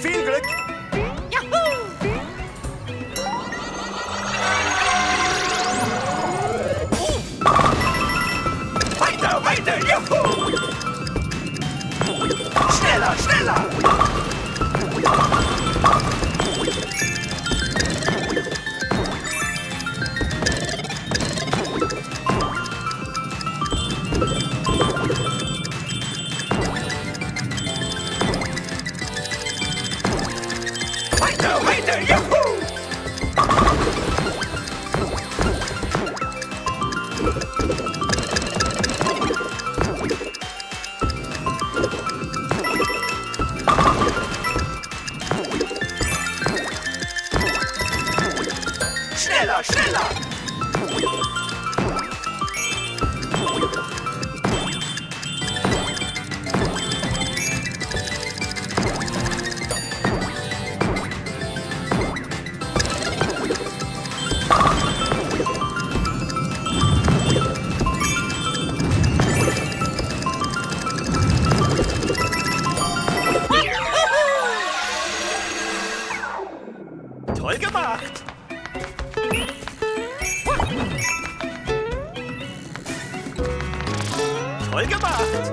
Veel geluk! Yahoo! Weiter, weiter, yahoo! Schneller, schneller! right there! Schneller, schneller! Toll gemacht! Toll gemacht!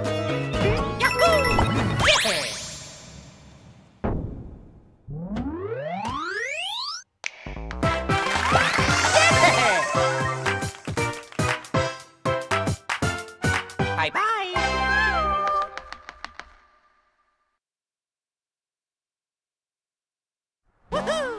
Woohoo!